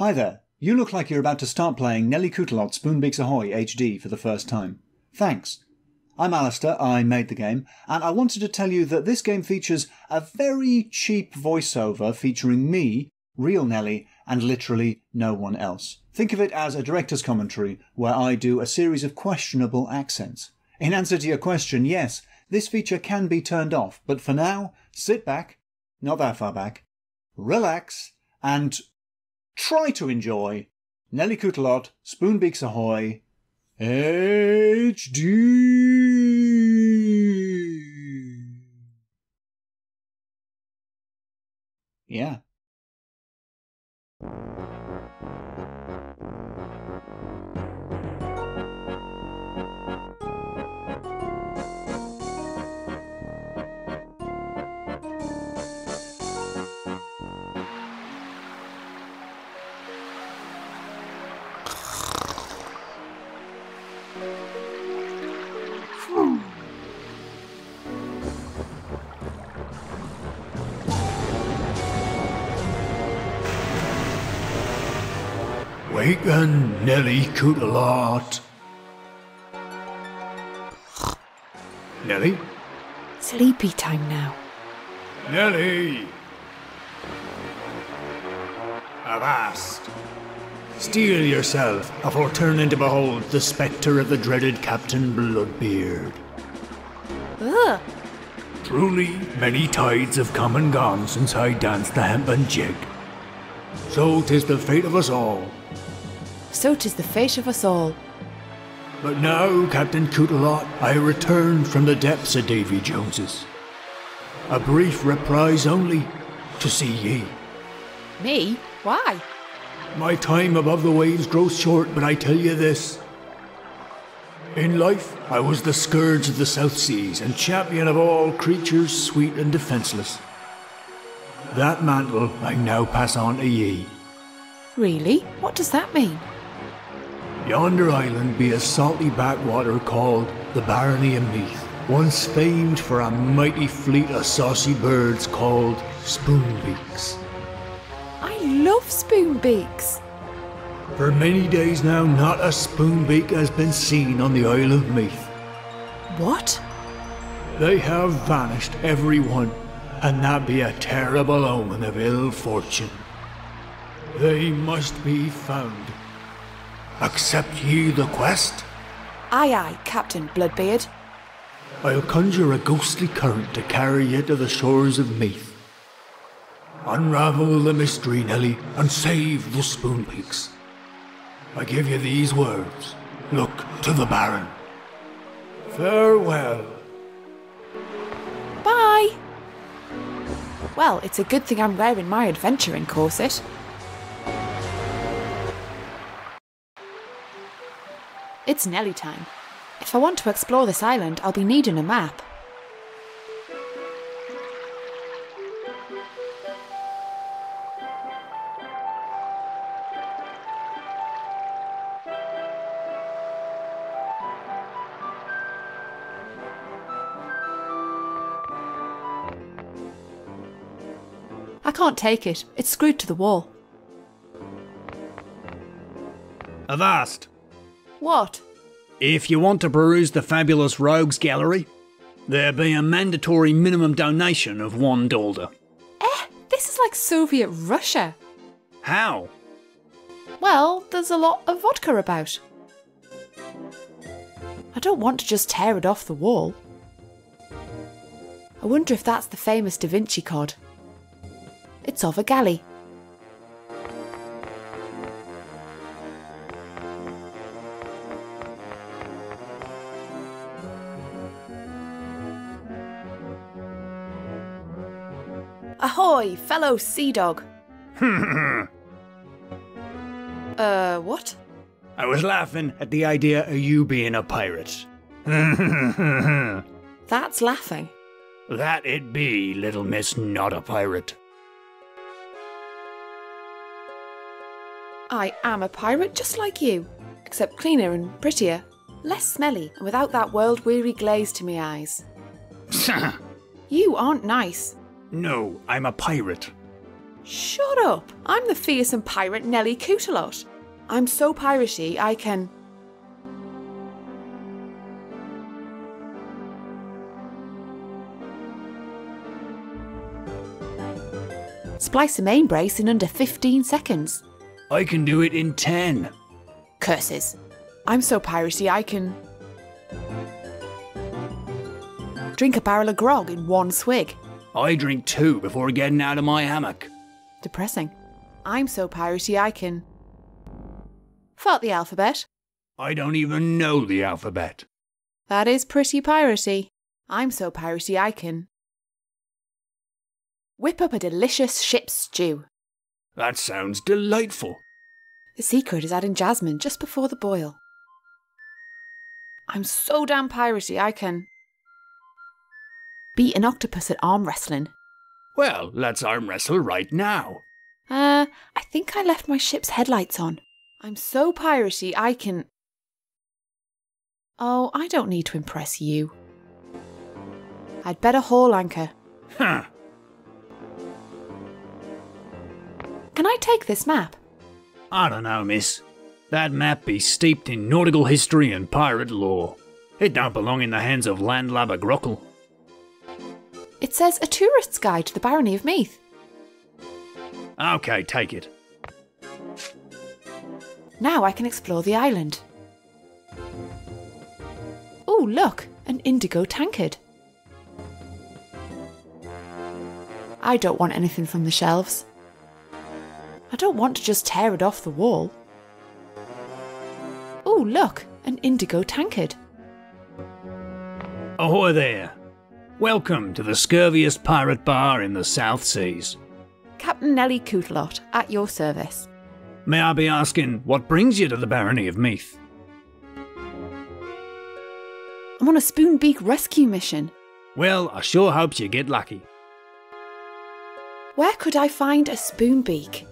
Hi there. You look like you're about to start playing Nelly Cootalot Spoonbeaks Ahoy HD for the first time. Thanks. I'm Alistair, I made the game, and I wanted to tell you that this game features a very cheap voiceover featuring me, real Nelly, and literally no one else. Think of it as a director's commentary where I do a series of questionable accents. In answer to your question, yes, this feature can be turned off, but for now, sit back, not that far back, relax, and try to enjoy Nelly Cootalot, Spoonbeaks Ahoy, HD. Yeah. Waken, Nelly Cootalot. Nelly? Sleepy time now. Nelly! Avast! Steel yourself, afore turning to behold the spectre of the dreaded Captain Bloodbeard. Ugh. Truly, many tides have come and gone since I danced the hempen jig. So 'tis the fate of us all. So 'tis the fate of us all. But now, Captain Cootalot, I return from the depths of Davy Jones's. A brief reprise only to see ye. Me? Why? My time above the waves grows short, but I tell you this. In life, I was the scourge of the South Seas and champion of all creatures sweet and defenceless. That mantle I now pass on to ye. Really? What does that mean? Yonder island be a salty backwater called the Barony of Meath, once famed for a mighty fleet of saucy birds called spoonbeaks. I love spoonbeaks. For many days now, not a spoonbeak has been seen on the Isle of Meath. What? They have vanished, every one, and that be a terrible omen of ill fortune. They must be found. Accept ye the quest? Aye, aye, Captain Bloodbeard. I'll conjure a ghostly current to carry ye to the shores of Meath. Unravel the mystery, Nelly, and save the spoonbeaks. I give you these words. Look to the Baron. Farewell. Bye. Well, it's a good thing I'm wearing my adventuring corset. It's Nelly time. If I want to explore this island, I'll be needing a map. I can't take it. It's screwed to the wall. Avast! What? If you want to peruse the fabulous Rogues Gallery, there be a mandatory minimum donation of one dollar. Eh, this is like Soviet Russia. How? Well, there's a lot of vodka about. I don't want to just tear it off the wall. I wonder if that's the famous Da Vinci Cod. It's of a galley. Fellow sea dog. uh, what? I was laughing at the idea of you being a pirate. That's laughing. that it be, little miss not a pirate. I am a pirate just like you, except cleaner and prettier, less smelly, and without that world weary glaze to me eyes. You aren't nice. No, I'm a pirate. Shut up! I'm the fearsome pirate Nelly Cootalot. I'm so piratey I can. Splice a main brace in under 15 seconds. I can do it in 10. Curses. I'm so piratey I can. Drink a barrel of grog in one swig. I drink two before getting out of my hammock. Depressing. I'm so piratey I can. Fart the alphabet. I don't even know the alphabet. That is pretty piratey. I'm so piratey I can. Whip up a delicious ship's stew. That sounds delightful. The secret is adding jasmine just before the boil. I'm so damn piratey I can. Beat an octopus at arm wrestling. Well, let's arm wrestle right now. Uh, I think I left my ship's headlights on. I'm so piratey I can. Oh, I don't need to impress you. I'd better haul anchor. Huh. Can I take this map? I don't know, miss. That map be steeped in nautical history and pirate lore. It don't belong in the hands of landlubber Grockle. It says a tourist's guide to the barony of Meath. Okay, take it. Now I can explore the island. Oh, look, an indigo tankard. I don't want anything from the shelves. I don't want to just tear it off the wall. Oh, look, an indigo tankard. Ahoy there. Welcome to the scurviest pirate bar in the South Seas. Captain Nelly Cootalot, at your service. May I be asking what brings you to the barony of Meath? I'm on a Spoonbeak rescue mission. Well, I sure hope you get lucky. Where could I find a Spoonbeak?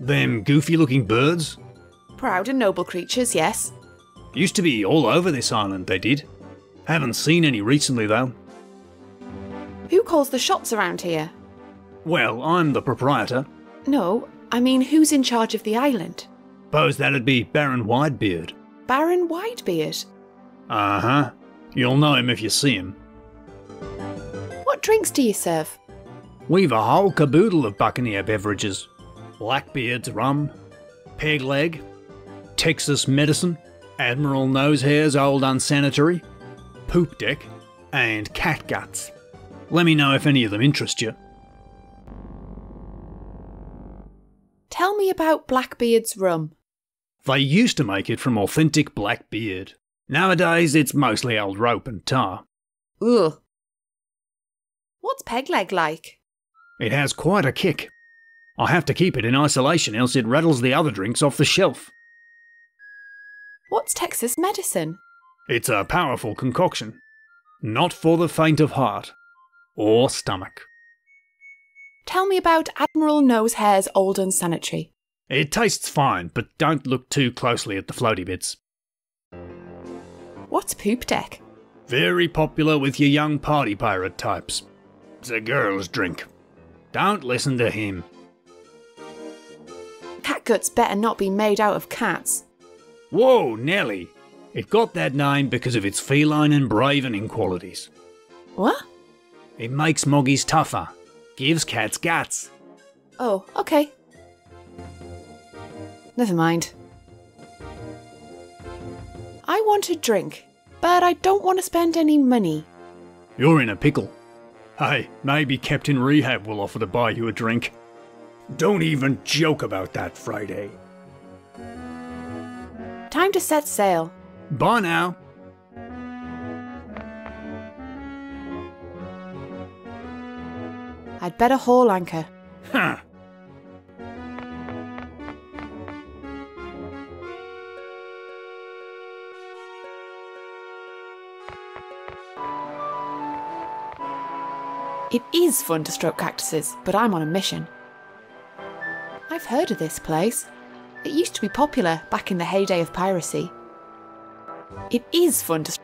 Them goofy looking birds? Proud and noble creatures, yes. Used to be all over this island, they did. Haven't seen any recently though. Who calls the shots around here? Well, I'm the proprietor. No, I mean, who's in charge of the island? Suppose that'd be Baron Widebeard. Baron Widebeard? Uh huh. You'll know him if you see him. What drinks do you serve? We've a whole caboodle of Buccaneer beverages Blackbeard's rum, peg leg, Texas medicine, Admiral Nosehair's old unsanitary, poop deck, and cat guts. Let me know if any of them interest you. Tell me about Blackbeard's rum. They used to make it from authentic black beard. Nowadays, it's mostly old rope and tar. Ugh. What's Pegleg like? It has quite a kick. I have to keep it in isolation, else it rattles the other drinks off the shelf. What's Texas medicine? It's a powerful concoction. Not for the faint of heart or stomach. Tell me about Admiral Nosehair's old unsanitary. It tastes fine, but don't look too closely at the floaty bits. What's Poop Deck? Very popular with your young party pirate types. It's a girl's drink. Don't listen to him. Catgut's better not be made out of cats. Whoa, Nelly! It got that name because of its feline and bravening qualities. What? It makes moggies tougher, gives cats guts. Oh, okay. Never mind. I want a drink, but I don't want to spend any money. You're in a pickle. Hey, maybe Captain Rehab will offer to buy you a drink. Don't even joke about that Friday. Time to set sail. Bye now. I'd better haul anchor. Huh. It is fun to stroke cactuses, but I'm on a mission. I've heard of this place. It used to be popular back in the heyday of piracy. It is fun to.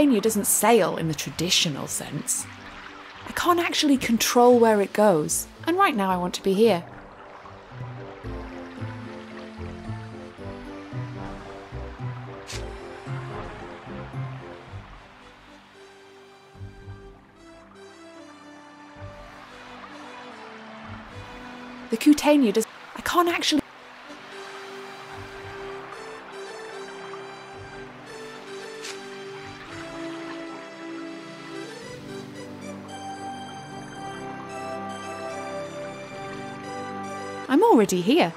The Cutania doesn't sail in the traditional sense. I can't actually control where it goes, and right now I want to be here. The Cutania does. I can't actually. Already here.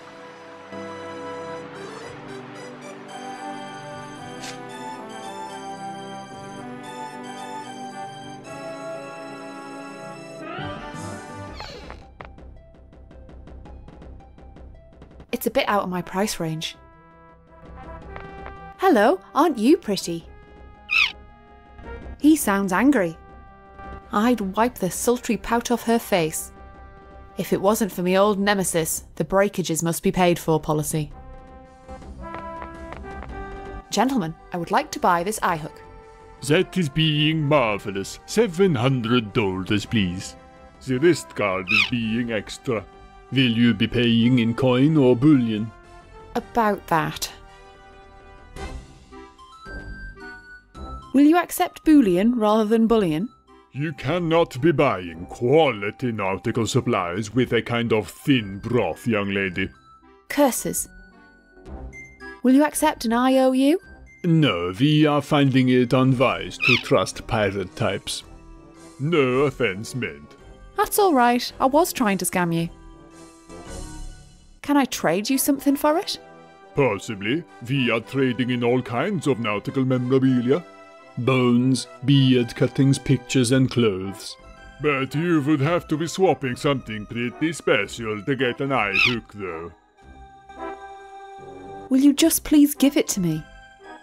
It's a bit out of my price range. Hello, aren't you pretty? He sounds angry. I'd wipe the sultry pout off her face. If it wasn't for me old nemesis, the breakages must be paid for policy. Gentlemen, I would like to buy this eye hook. That is being marvelous. Seven hundred dollars, please. The wrist guard is being extra. Will you be paying in coin or bullion? About that. Will you accept bullion rather than bullion? You cannot be buying quality nautical supplies with a kind of thin broth, young lady. Curses. Will you accept an IOU? No, we are finding it unwise to trust pirate types. No offense meant. That's all right. I was trying to scam you. Can I trade you something for it? Possibly. We are trading in all kinds of nautical memorabilia. Bones, beard cuttings, pictures, and clothes. But you would have to be swapping something pretty special to get an eye hook, though. Will you just please give it to me?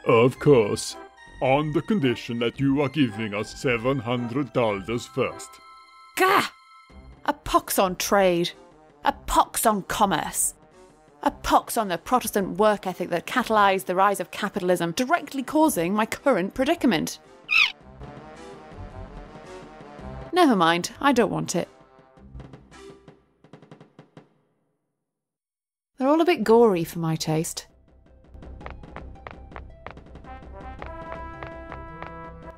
Of course. On the condition that you are giving us $700 first. Gah! A pox on trade. A pox on commerce. A pox on the Protestant work ethic that catalysed the rise of capitalism, directly causing my current predicament. Never mind, I don't want it. They're all a bit gory for my taste.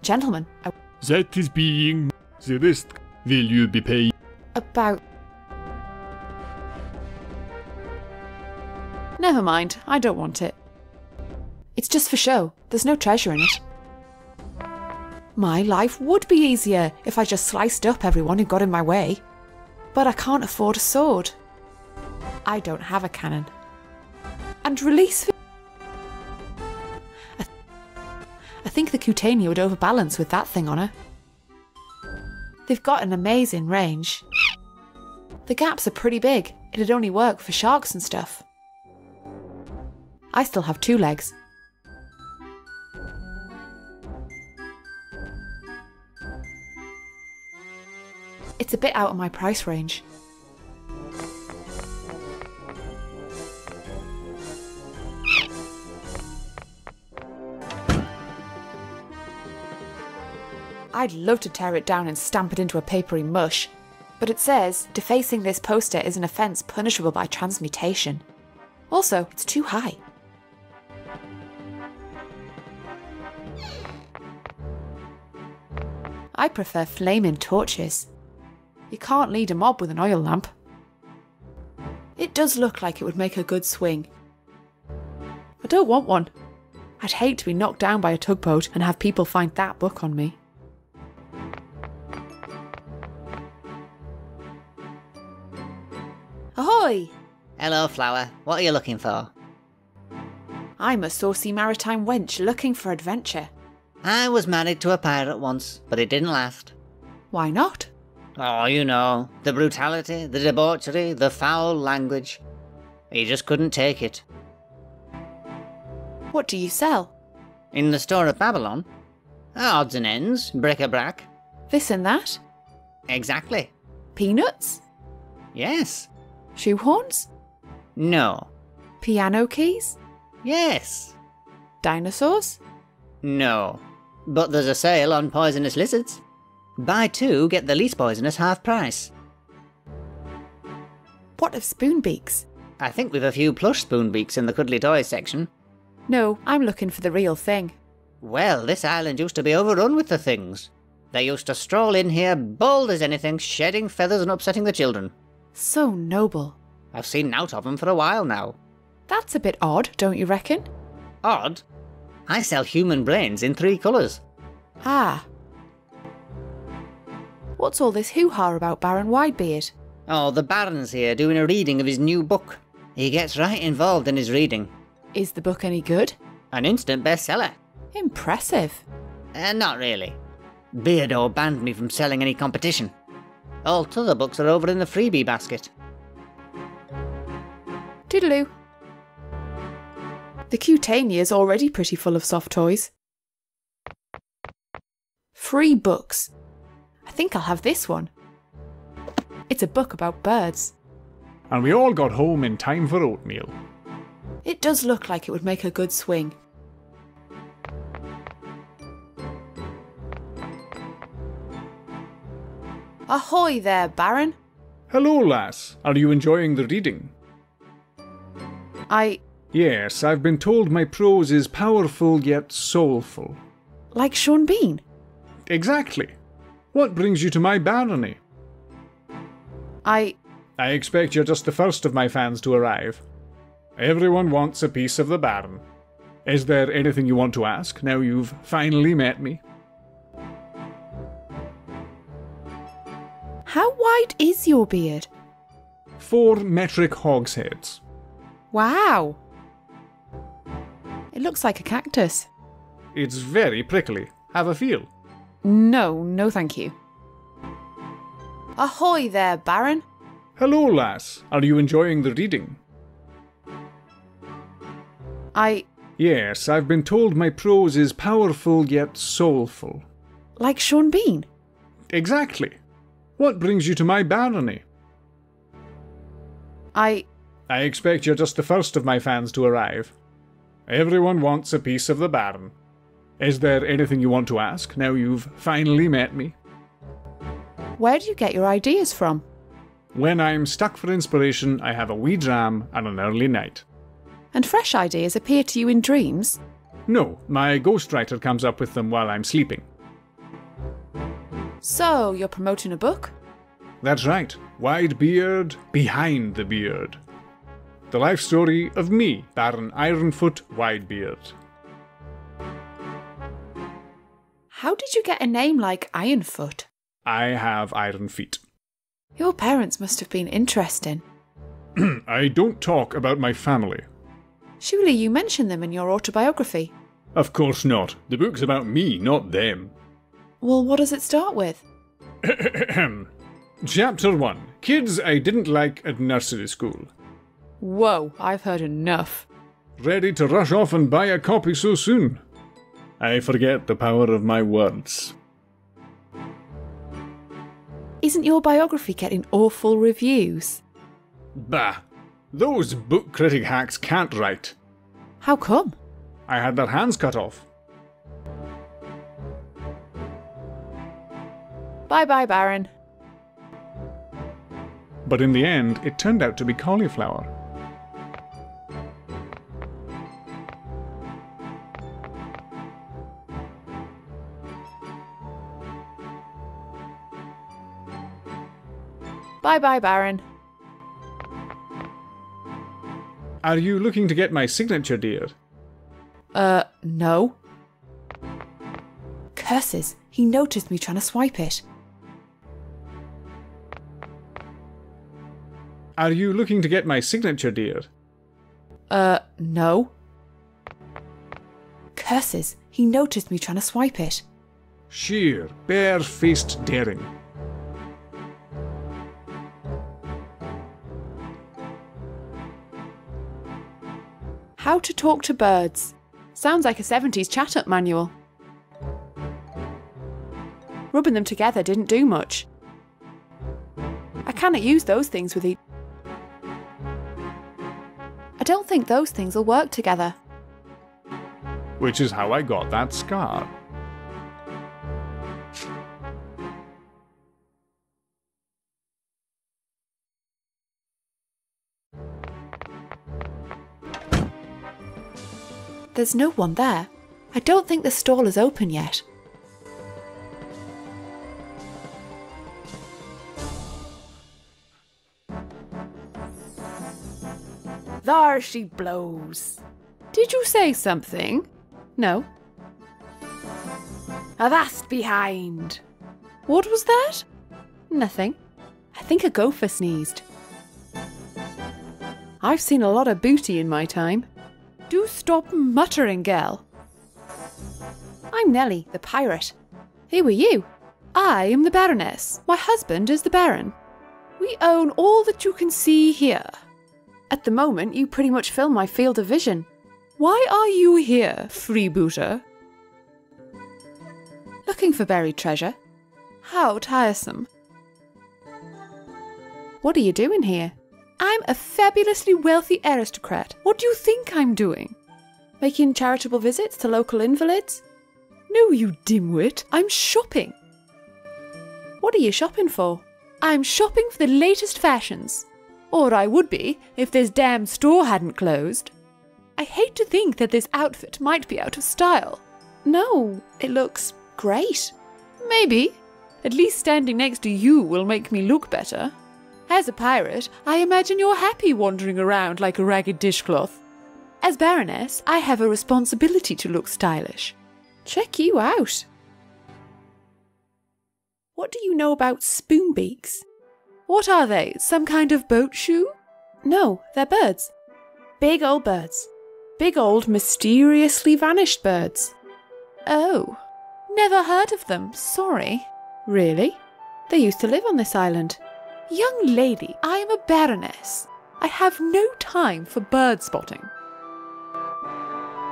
Gentlemen, I- That is being the wrist. Will you be paying? about. Never mind, I don't want it. It's just for show, there's no treasure in it. My life would be easier if I just sliced up everyone who got in my way. But I can't afford a sword. I don't have a cannon. And release. I, th- I think the Cutania would overbalance with that thing on her. They've got an amazing range. The gaps are pretty big. It'd only work for sharks and stuff. I still have two legs. It's a bit out of my price range. I'd love to tear it down and stamp it into a papery mush, but it says defacing this poster is an offence punishable by transmutation. Also, it's too high. I prefer flaming torches. You can't lead a mob with an oil lamp. It does look like it would make a good swing. I don't want one. I'd hate to be knocked down by a tugboat and have people find that book on me. Ahoy! Hello, Flower. What are you looking for? I'm a saucy maritime wench looking for adventure. I was married to a pirate once, but it didn't last. Why not? Oh, you know, the brutality, the debauchery, the foul language. He just couldn't take it. What do you sell? In the store of Babylon? Odds and ends, bric-a-brac. This and that? Exactly. Peanuts? Yes. Shoehorns? No. Piano keys? Yes. Dinosaurs? No. But there's a sale on poisonous lizards. Buy two, get the least poisonous half price. What of spoonbeaks? I think we've a few plush spoonbeaks in the cuddly toys section. No, I'm looking for the real thing. Well, this island used to be overrun with the things. They used to stroll in here bold as anything, shedding feathers and upsetting the children. So noble. I've seen nought of 'em for a while now. That's a bit odd, don't you reckon? Odd. I sell human brains in three colours. Ah. What's all this hoo ha about Baron Widebeard? Oh, the Baron's here doing a reading of his new book. He gets right involved in his reading. Is the book any good? An instant bestseller. Impressive. Uh, not really. Beardo banned me from selling any competition. All t'other books are over in the freebie basket. Toodaloo. The Cutania's already pretty full of soft toys. Free books. I think I'll have this one. It's a book about birds. And we all got home in time for oatmeal. It does look like it would make a good swing. Ahoy there, Baron. Hello, lass. Are you enjoying the reading? I Yes, I've been told my prose is powerful yet soulful. like Sean Bean. Exactly. What brings you to my barony? I I expect you're just the first of my fans to arrive. Everyone wants a piece of the Baron. Is there anything you want to ask now you've finally met me? How wide is your beard? Four metric hogsheads. Wow. It looks like a cactus. It's very prickly. Have a feel. No, no thank you. Ahoy there, Baron. Hello, lass. Are you enjoying the reading? I Yes, I've been told my prose is powerful yet soulful. like Sean Bean. Exactly. What brings you to my barony? I I expect you're just the first of my fans to arrive. Everyone wants a piece of the Baron. Is there anything you want to ask now you've finally met me? where do you get your ideas from? When I'm stuck for inspiration, I have a wee dram and an early night. And fresh ideas appear to you in dreams? No, my ghostwriter comes up with them while I'm sleeping. So, you're promoting a book? That's right, Wide Beard Behind the Beard. The life story of me, Baron Ironfoot Widebeard. How did you get a name like Ironfoot? I have iron feet. Your parents must have been interesting. I don't talk about my family. Surely you mention them in your autobiography. Of course not. The book's about me, not them. Well, what does it start with? Chapter 1 Kids I didn't like at nursery school. Whoa, I've heard enough. Ready to rush off and buy a copy so soon? I forget the power of my words. Isn't your biography getting awful reviews? Bah! Those book critic hacks can't write. How come? I had their hands cut off. Bye bye, Baron. But in the end, it turned out to be cauliflower. Bye bye, Baron. Are you looking to get my signature, dear? Uh, no. Curses, he noticed me trying to swipe it. Are you looking to get my signature, dear? Uh, no. Curses, he noticed me trying to swipe it. Sheer, bare-faced daring. How to talk to birds. Sounds like a 70s chat up manual. Rubbing them together didn't do much. I cannot use those things with each. I don't think those things will work together. Which is how I got that scar. There's no one there. I don't think the stall is open yet. There she blows. Did you say something? No. Avast behind. What was that? Nothing. I think a gopher sneezed. I've seen a lot of booty in my time. Do stop muttering, girl. I'm Nelly, the pirate. Who are you? I am the Baroness. My husband is the Baron. We own all that you can see here. At the moment, you pretty much fill my field of vision. Why are you here, freebooter? Looking for buried treasure? How tiresome. What are you doing here? I'm a fabulously wealthy aristocrat. What do you think I'm doing? Making charitable visits to local invalids? No, you dimwit. I'm shopping. What are you shopping for? I'm shopping for the latest fashions. Or I would be if this damn store hadn't closed. I hate to think that this outfit might be out of style. No, it looks great. Maybe. At least standing next to you will make me look better. As a pirate, I imagine you're happy wandering around like a ragged dishcloth. As Baroness, I have a responsibility to look stylish. Check you out. What do you know about spoonbeaks? What are they? Some kind of boat shoe? No, they're birds. Big old birds. Big old mysteriously vanished birds. Oh, never heard of them, sorry. Really? They used to live on this island. Young lady, I am a baroness. I have no time for bird spotting.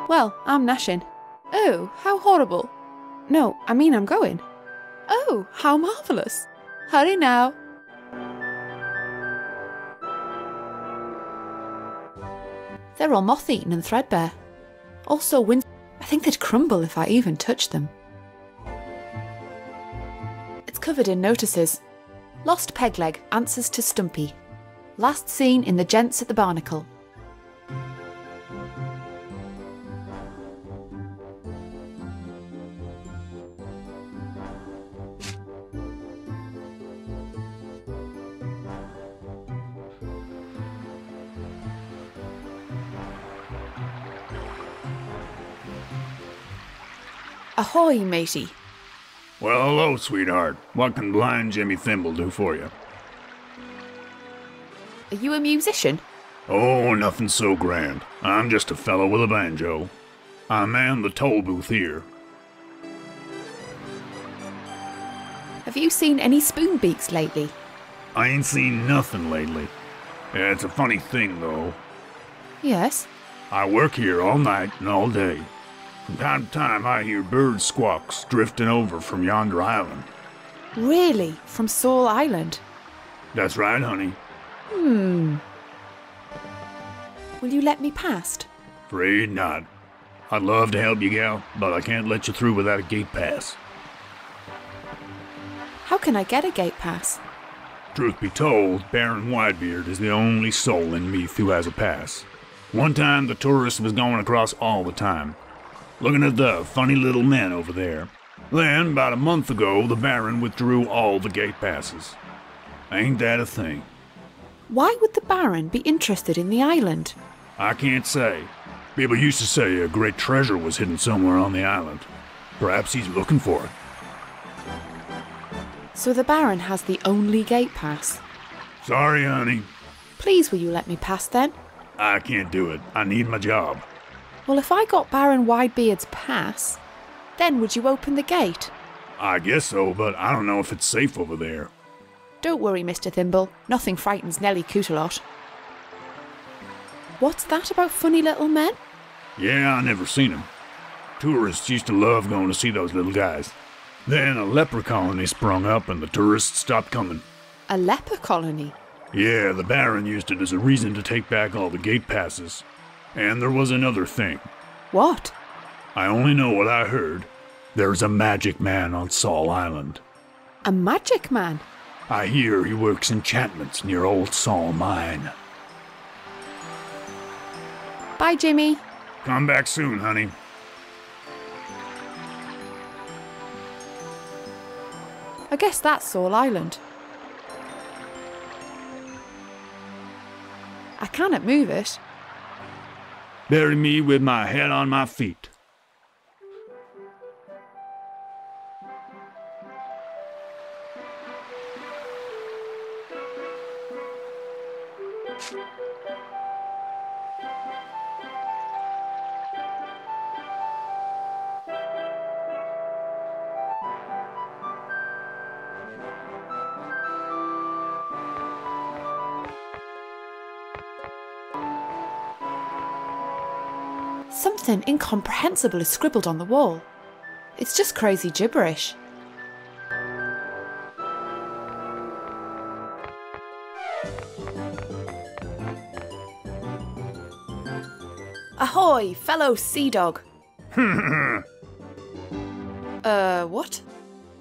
Well, I'm gnashing. Oh, how horrible. No, I mean I'm going. Oh, how marvellous. Hurry now. They're all moth eaten and threadbare. Also, wind. I think they'd crumble if I even touched them. It's covered in notices. Lost Pegleg answers to Stumpy. Last seen in the Gents at the Barnacle. Ahoy, matey. Well, hello, sweetheart. What can blind Jimmy Thimble do for you? Are you a musician? Oh, nothing so grand. I'm just a fellow with a banjo. I man the toll booth here. Have you seen any spoonbeaks lately? I ain't seen nothing lately. Yeah, it's a funny thing, though. Yes. I work here all night and all day. From time to time, I hear bird squawks drifting over from yonder island. Really? From Saul Island? That's right, honey. Hmm. Will you let me past? Afraid not. I'd love to help you, gal, but I can't let you through without a gate pass. How can I get a gate pass? Truth be told, Baron Widebeard is the only soul in Meath who has a pass. One time, the tourist was going across all the time, looking at the funny little men over there. Then, about a month ago, the Baron withdrew all the gate passes. Ain't that a thing? Why would the Baron be interested in the island? I can't say. People used to say a great treasure was hidden somewhere on the island. Perhaps he's looking for it. So the Baron has the only gate pass. Sorry, honey. Please, will you let me pass then? I can't do it. I need my job. Well, if I got Baron Widebeard's pass, then would you open the gate? I guess so, but I don't know if it's safe over there. Don't worry, Mr. Thimble. Nothing frightens Nelly Cootalot. What's that about funny little men? Yeah, I never seen 'em. Tourists used to love going to see those little guys. Then a leper colony sprung up and the tourists stopped coming. A leper colony? Yeah, the Baron used it as a reason to take back all the gate passes. And there was another thing. What? I only know what I heard. There's a magic man on Saul Island. A magic man? I hear he works enchantments near Old Saul Mine. Bye, Jimmy. Come back soon, honey. I guess that's Saul Island. I cannot move it. Bury me with my head on my feet. Something incomprehensible is scribbled on the wall. It's just crazy gibberish. Ahoy, fellow sea dog. uh, what?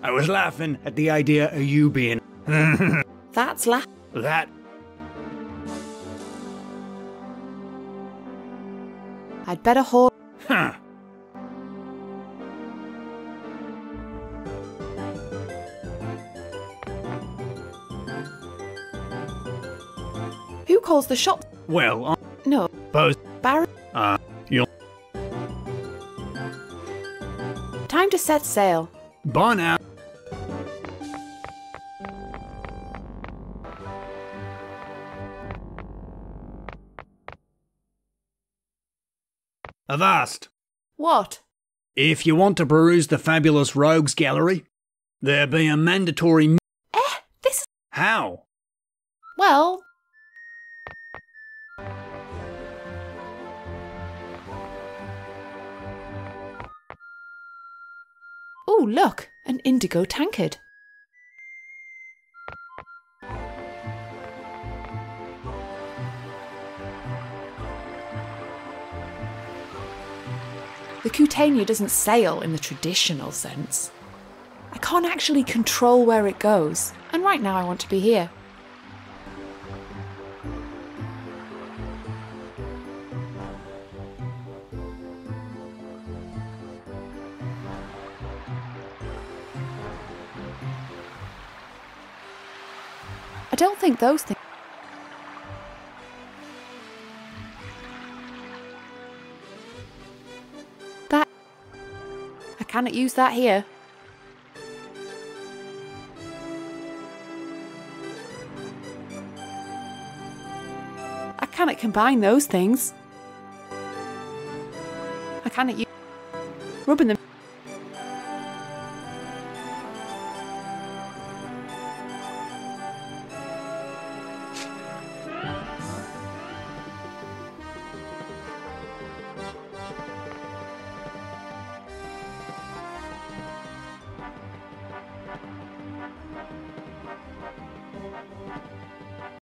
I was laughing at the idea of you being That's la. that. I'd better hold. Huh. Who calls the shop? Well, I No, suppose. Barry. Uh, you'll. Time to set sail. Bye now. Avast! What? If you want to peruse the fabulous rogues gallery, there be a mandatory. Eh, this. How? Well. Oh, look, an indigo tankard. The Cutania doesn't sail in the traditional sense. I can't actually control where it goes, and right now I want to be here. I don't think those things. Cannot use that here. I cannot combine those things. I cannot use.